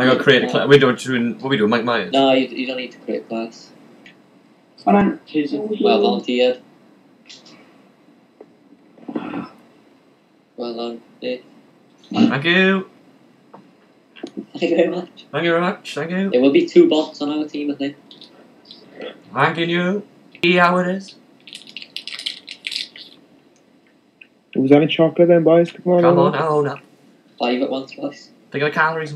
I gotta create a class. We're doing, doing what we doing, Mike Myers. No, you, you don't need to create a class. And Well volunteered. Well done, Nick. Thank you. Thank you very much. Thank you very much. Thank you. There will be two bots on our team, I think. Thanking you. See how it is. Was that having chocolate then, boys? Come on. Come on. on, oh no. Five at once, twice. Think of the calories.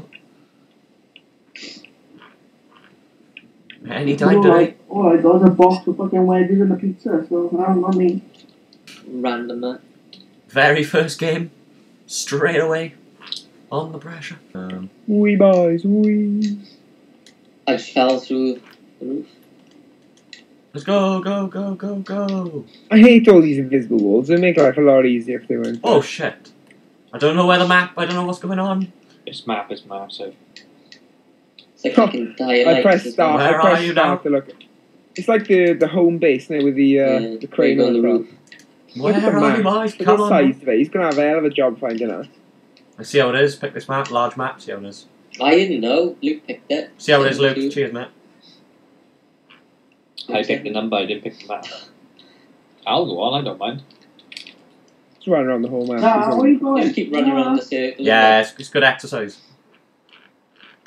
Anytime today. Alright, there's a box of fucking wedges and a pizza, so now not me. Random that. Very first game. Straight away. On the pressure. Um, Wee boys, wee. I fell through the roof. let's go, go, go, go, go. I hate all these invisible walls. They make life a lot easier if they weren't. Oh shit. I don't know where the map, I don't know what's going on. This map is massive. It's fucking dire I lights press well. start. Where I press are you start to look. It's like the the home base now with the uh, Yeah, the crane on on the the roof. Where Look at are you, map. boys? Come on. size today. He's gonna have a hell of a job finding us. Let's see how it is. Pick this map, large map, see how it is. I didn't know. Luke picked it. See how it is, Luke. Two. Cheers, mate. I picked the number, I didn't pick the map. I'll go on, I don't mind. Just run around the whole map. Nah, He's where you Just going? keep running Nah, around the circle. Yeah, it's, it's good exercise.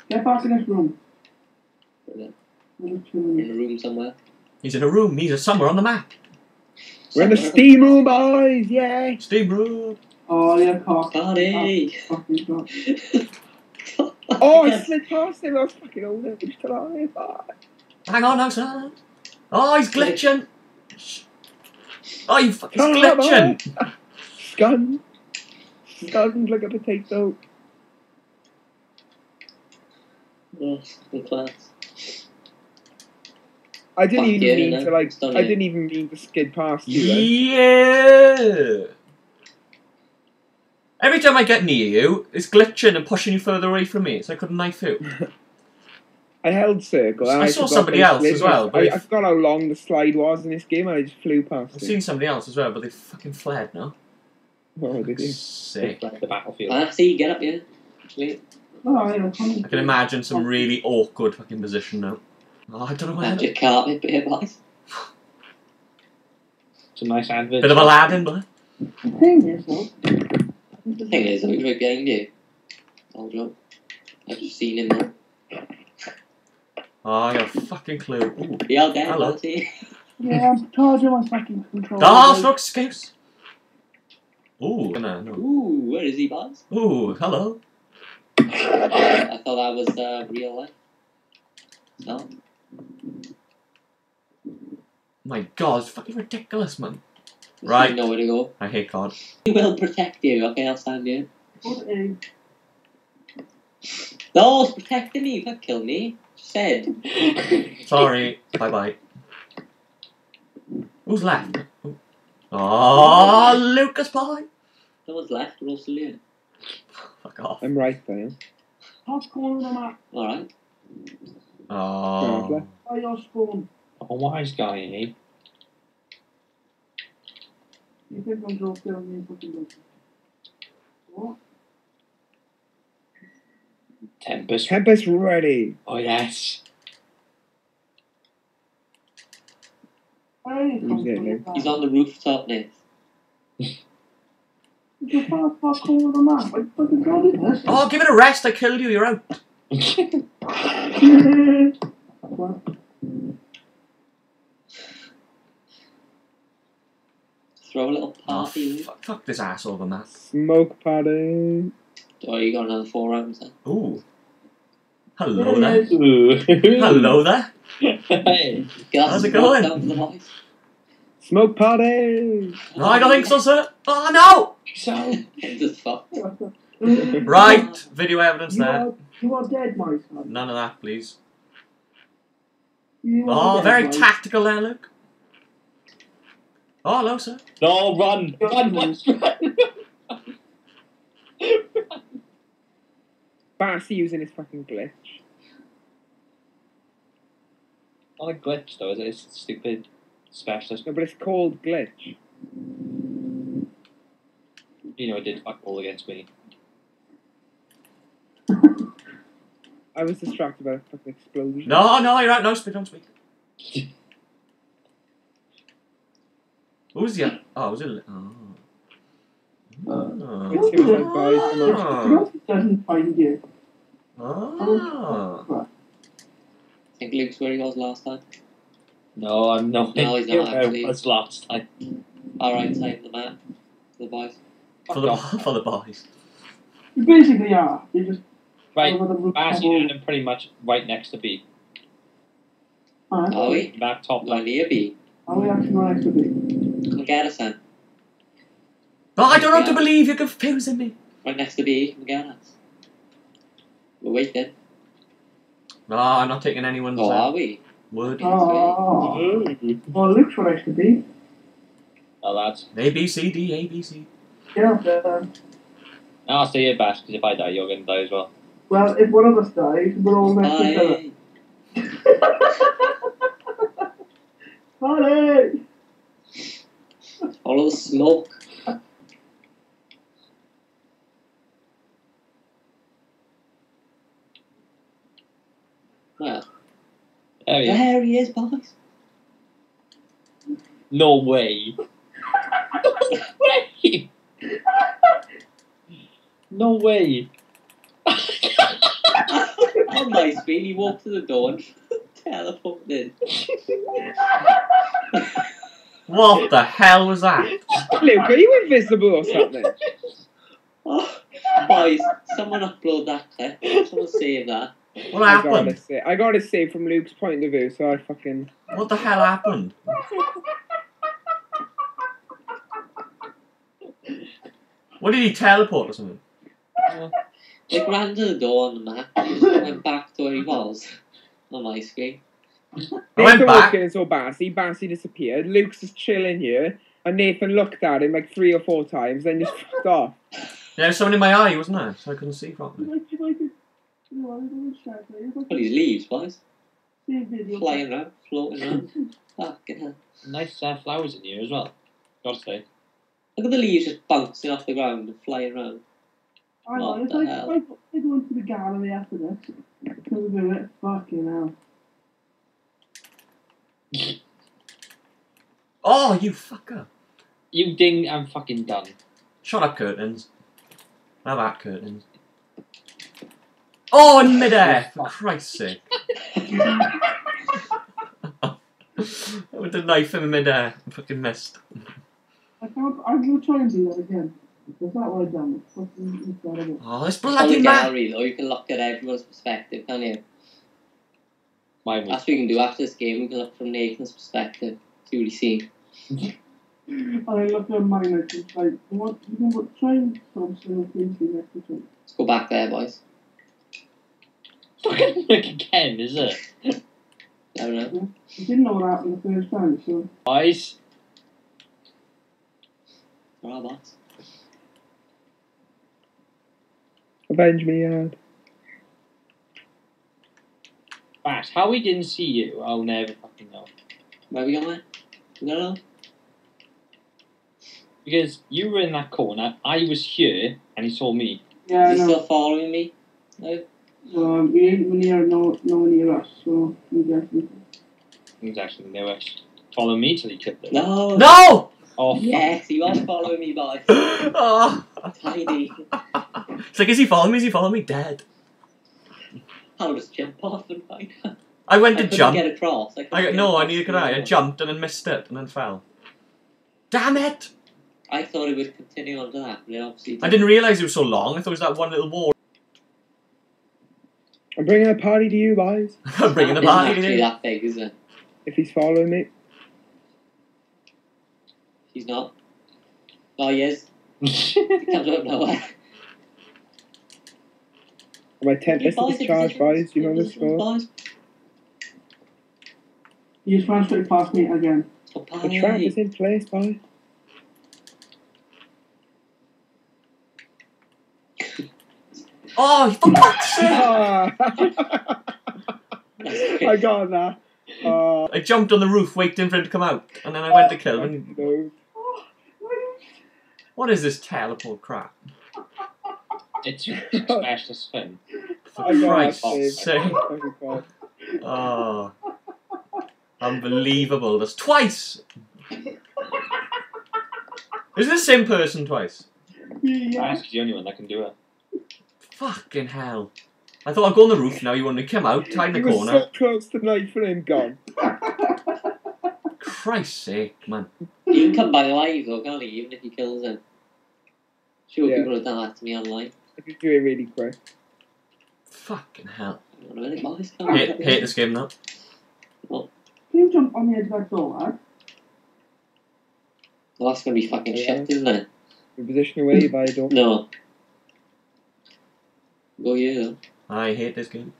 Get back in this room. Brilliant. In a room somewhere. He's in a room. He's somewhere on the map. We're in the steam room, boys. Yay! Steam room. Oh, yeah, cock. Party! Fucking. Oh, I slid past him. I was fucking old age to life. Ah. Hang on now, son. Oh, he's glitching. Oh, you fuck, he's Come glitching. on. Scun. Scun like a potato. In class. I didn't Fuck even yeah, mean no, to like. I it. didn't even mean to skid past you. Then. Yeah. Every time I get near you, it's glitching and pushing you further away from me, so I couldn't knife you. I held circle. and I saw forgot somebody else slid as well, but I, I forgot how long the slide was in this game. and I just flew past I've it. seen somebody else as well, but they fucking fled now. Oh, did you? Sick. The battlefield. Ah, see, get up here. Sweet. Alright, I'm coming. I can imagine some really awkward fucking position now. Oh, I don't know where. Magic carpet, bit boys. It's a nice advert. Bit of Aladdin, but The thing is, though. The thing is, I'm right behind you. Hold on. I've just seen him now. oh, I got a fucking clue. Ooh. Be all dead, Hello. won't he? Yeah, I'm charging my fucking controller. Oh, stroke escapes. Ooh, no, no. Ooh, where is he, boss? Ooh, hello. I thought that was uh, real life. No. My God, it's fucking ridiculous, man. There's Right. Nowhere to go. I hate God. He will protect you. Okay, I'll stand here. What No, it's protecting me. You can't kill me. Said. Sorry. bye bye. Who's left? Oh, Lucas Pie. No one's left. We're all still here. Fuck off. I'm right there. How's going on that? Alright. Oh. Oh, your spawn. A wise guy, eh? You think I'm joking on me fucking joking? What? Tempest. Tempest ready. Oh, yes. Hey, Who's there, Nick? He's on the rooftop now. Oh, give it a rest. I killed you. You're out. Throw a little Oh, party. fuck, fuck this asshole than that. Smoke party. oh, you got another four rounds then. Ooh. Hello there there. he is. Ooh. Hello there. hey. Gas How's it going? Down for the boys. Smoke party. No, I don't think so, sir. Oh, no! So, Just fuck. Right. Video evidence You there. are, you are dead, my son. None of that, please. You Oh, dead, very my- tactical there, Luke. Oh, hello, sir. no, run! Run, Wes, run! Bassy using his fucking glitch. Not a glitch, though, is it? It's a stupid specialist. No, but it's called glitch. You know, it did fuck all against me. I was distracted by a fucking explosion. No, no, you're right. No, speak, don't speak. Who's the? Oh, was it? Oh. Oh. Let's see what my boys come on. You know, it doesn't find you. Ah. Oh. Right. I think Luke's where he was last time. No, I'm not. No, he's not Where I actually. was last time. Alright side of the map. The boys. For the for the boys. You basically are. You just Right, over the roof. You're doing pretty much right next to B. Alright. Are we? That top Not line. near B. Are we actually right to be? Come get. But I don't know to believe you're confusing me. Right next to B. Come get us. We're waiting. No, I'm not taking anyone's Oh, uh, are we? word. Oh, well, Luke's what I should be. Oh, lads. A B C D A B C. Yeah, but, I'll see you, Bash, because if I die, you're going to die as well. well, if one of us dies, we're all next to each other. Bye. Party! Follow the smoke. Well, There he is. there he is, boys. No way. way. no way. On my speed, he walked to the door and teleported in. What the hell was that? Luke, are you invisible or something? Oh, boys, someone upload that clip. Someone save that. What I gotta happened? say, I gotta say from Luke's point of view, so I fucking. What the hell happened? What did he teleport or something? Like ran to the door on the map and went back to where he was on my screen. I went Nathan back. walked in and saw Bassy. Bassy disappeared. Luke's just chilling here, and Nathan looked at him like three or four times, then just fucked off. Yeah, there was someone in my eye, wasn't there? So I couldn't see properly. Like, if I could, you know, I don't shout at you, but Well, his leaves, boys. see a video. Flying around, floating around. Fucking hell. Nice uh, flowers in here as well. Gotta say. Look at the leaves just bouncing off the ground and flying around. I know, What if I, if I, I go into the gallery after this, can we do it? Fucking hell. Oh, you fucker. You ding, I'm fucking done. Shut up, curtains. How about curtains? Oh, in midair! For Christ's sake. With the knife in midair. Fucking missed. I can't, I'm going to try and do that again. Because that what I've done. It's fucking incredible. Oh, this On bloody the man. gallery, though, you can look at everyone's perspective, can't you? Mine was. That's what we can do after this game. We can look from Nathan's perspective, see what he's seen. And I look at mine and it's like, what, you know what, try and Thompson and Kingsley next to each. Let's go back there, boys. Fucking look again, is it? I don't know. You didn't know what happened the first time, so Boys, Alright, boys. Avenge me, Yard. Bash, how we didn't see you, I'll never fucking know. Where we going? We don't. Because you were in that corner, I was here, and he saw me. yeah, I Is he know. still following me? No? So um, we ain't near no no one near us, so we definitely. He was actually near us. Follow me till he killed it. No! No! Oh, fuck. Yes, he was following me, boys. oh. Tidy. It's like, is he following me? Is he following me? Dead. I'll just jump off and find her. I went I to couldn't jump. get across. I, couldn't I get no, I across neither could I. I jumped and then missed it and then fell. Damn it! I thought it would continue on to that, but it obviously I didn't realise it was so long. I thought it was that one little wall. I'm bringing a party to you, boys. I'm bringing the It's not party actually in. that big, is it? If he's following me. He's not. Oh, he is. He comes out of nowhere. My Tempest Boys, is charged, boys. You know the score. Boys. He just ran straight past me again. Oh, The trap is in place, boys. Oh, for fuck's sake! I got that. Uh, I jumped on the roof waiting for him to come out, and then I went to kill him. And no. what is this teleport crap? it's specialist thing. For I got oh, Christ's that, sake. Oh, Oh. Unbelievable. That's twice. Is it the same person twice? Yeah. asked the only one that can do it. Fucking hell. I thought I'd go on the roof now. You want to come out, tie in the He was corner. so close to knife for him gone. Christ's sake, man. He can come back alive though, can't he? Even if he kills him. Sure, Yeah. people have done that to me online. I could do it really quick. Fucking hell. Hang on a minute, boys. Hate, hate this game now. Well, Can you jump on the edge of that door, lad? that's gonna be fucking Yeah. shit, isn't it? The position away by door. No. Go you though. I hate this game.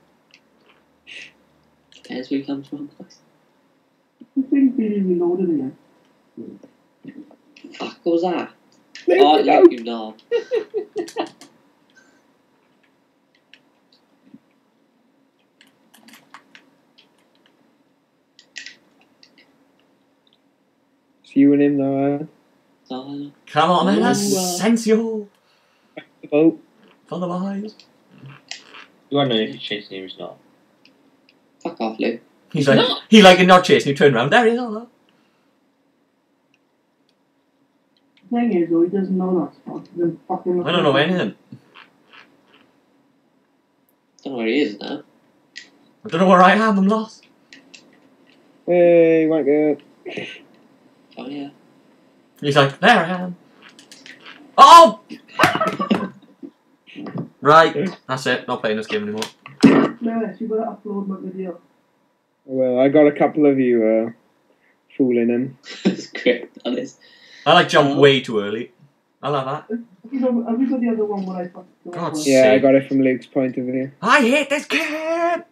Depends where he comes from. The thing's being reloaded again. Fuck, what was that? Leave oh, you, you know. It's you and him now, Oh, Come on, man. Ooh, uh. Asensio. uh, the boat. For the boys. You want to know if he's chasing you or not. fuck off, Luke. He's like, he like not chasing you. Turn around. There he is. Oh, The thing is, though, he doesn't know that spot. Then fucking I don't know anything. Don't know where he is now. I don't know where I am. I'm lost. Hey, want go. Oh yeah. He's like, there I am. Oh! right, that's it. Not playing this game anymore. No, you gotta upload my video. Well, I got a couple of you uh, fooling him. That's great, that is. I like jump way too early. I love that. Have you got, have you got the other one where I fucking God's one? sake. Yeah, I got it from Luke's point of view. I hate this game.